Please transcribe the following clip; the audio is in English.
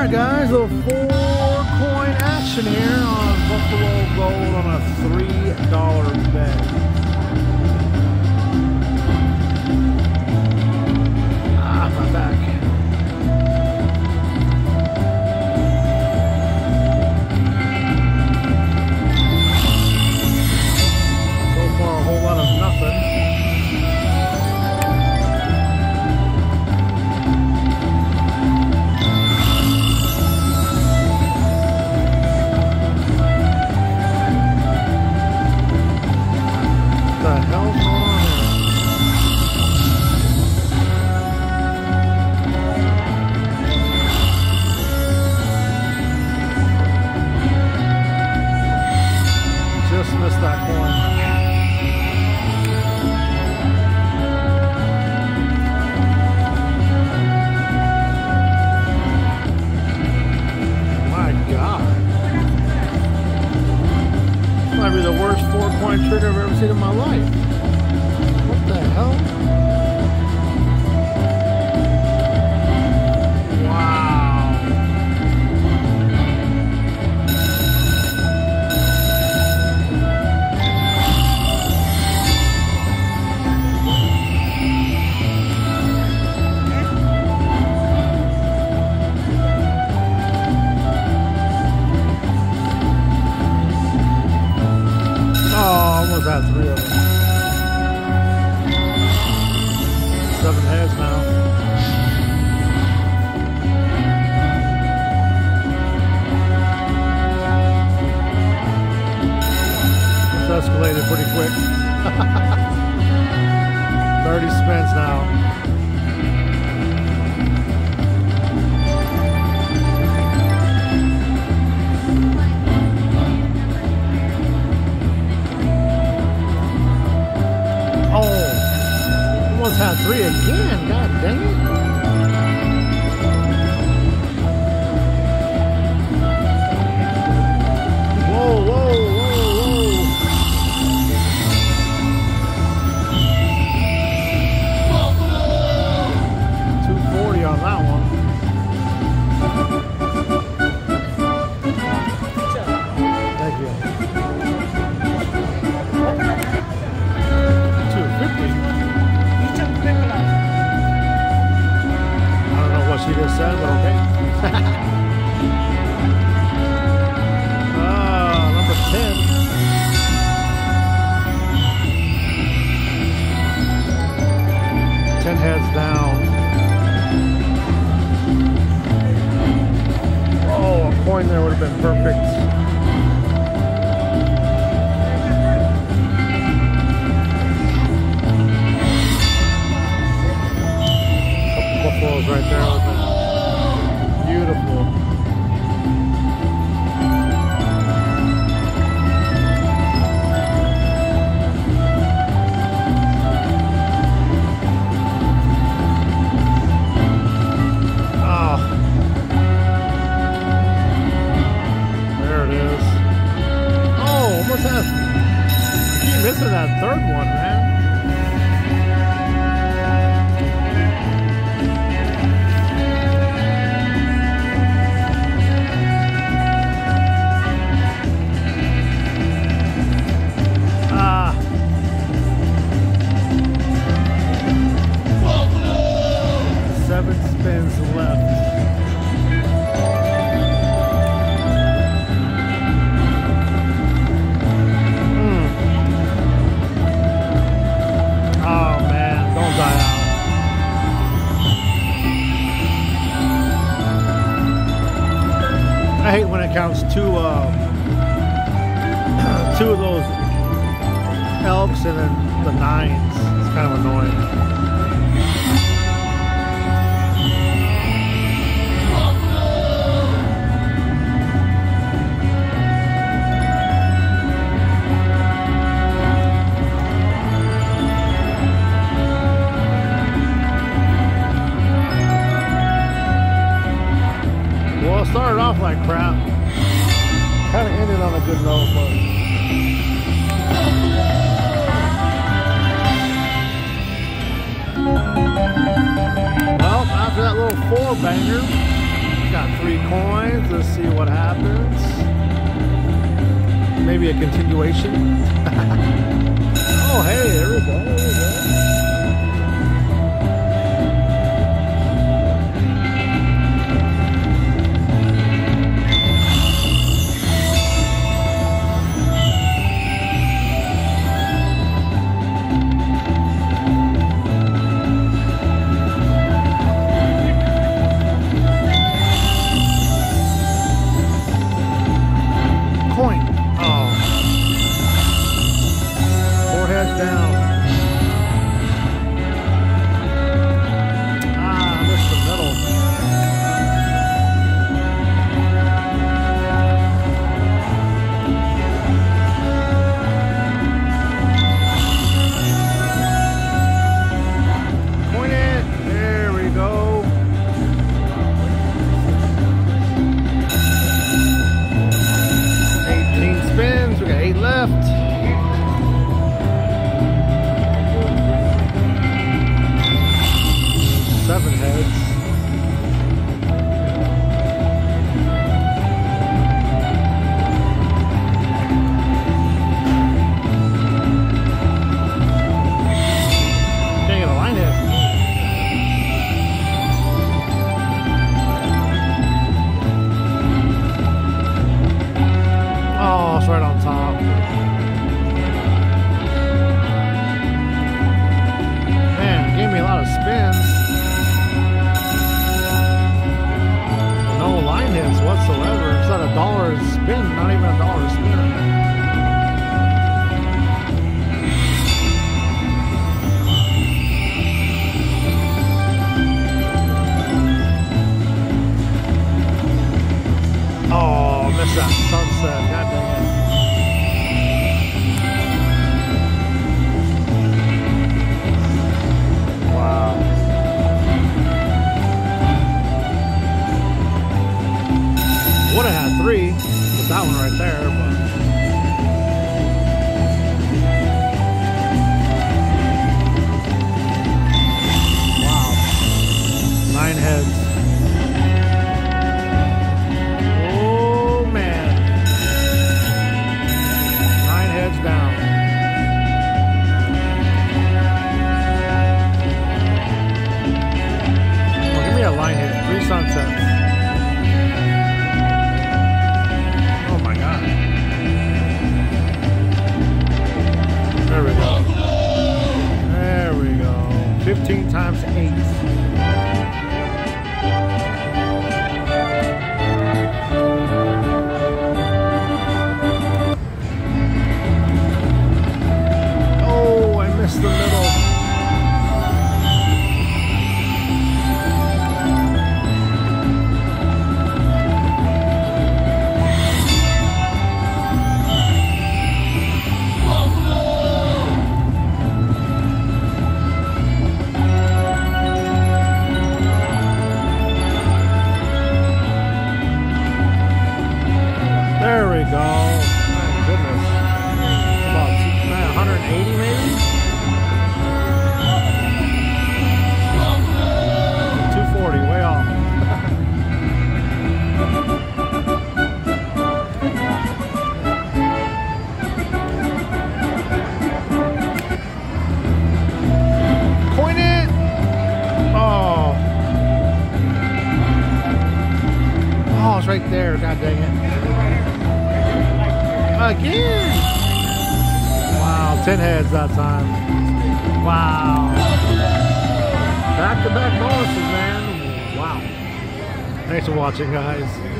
Alright guys, a little four coin action here on Buffalo Gold on a three dollar bet. God. This might be the worst four-point trick I've ever seen in my life. Quick. 30 spins now. Oh, almost had three again. God dang it. Heads down. Oh, a coin there would have been perfect. Right there beautiful. Counts two uh, two of those elks and then the nines. It's kind of annoying. Started off like crap. Kind of ended on a good note, but. Well, after that little four banger, Got three coins. Let's see what happens. Maybe a continuation. oh, hey, there we go. There we go. difference whatsoever. It's not a dollar spin, not even a dollar spin. Oh, miss that sunset. That right there. 15 times 8. God dang it. Again. Wow, 10 heads that time. Wow. Back to back bonuses, man. Wow. Thanks for watching, guys.